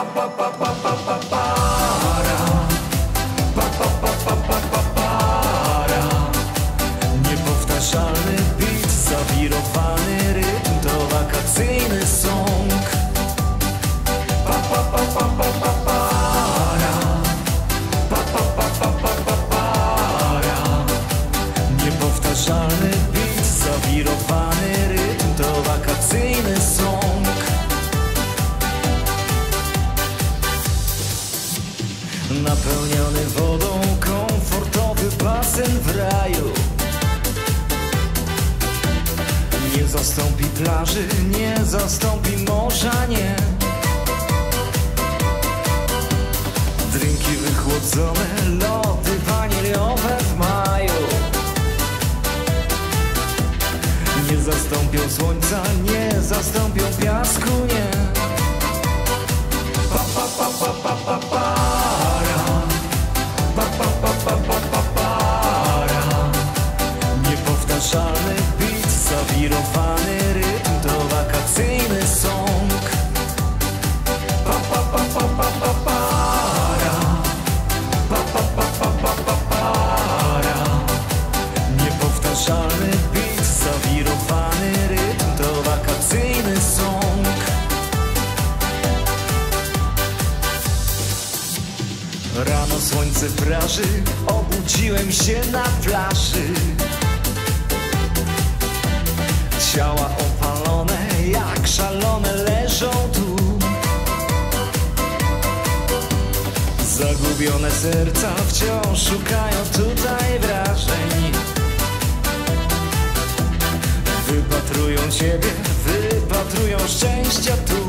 Pa, pa, pa, pa, pa, pa, Napełniony wodą, komfortowy basen w raju. Nie zastąpi plaży, nie zastąpi morza, nie. Drinki wychłodzone, lody waniliowe w maju. Nie zastąpią słońca, nie zastąpią piasku, nie. Pa, pa, pa, pa, pa, wakacyjny song. Pa, pa, pa, pa, pa, pa, para. Pa, pa, pa, pa, pa, pa, para. Niepowtarzalny beat, zawirowany rytm to wakacyjny song. Rano słońce praży, obudziłem się na plaży. Ciała jak szalone leżą tu. Zagubione serca wciąż szukają tutaj wrażeń. Wypatrują ciebie, wypatrują szczęścia tu.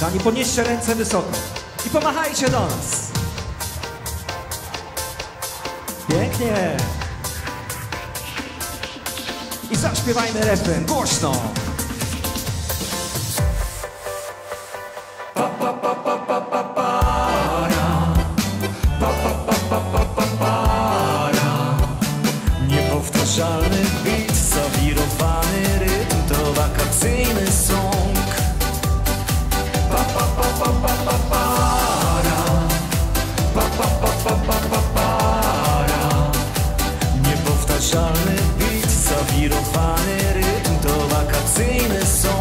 Kochani, ponieście ręce wysoko i pomachajcie do nas. Pięknie. I zaśpiewajmy refren głośno. Niepowtarzalny beat niepodważalny bit Zawirowany rytm to wakacyjny song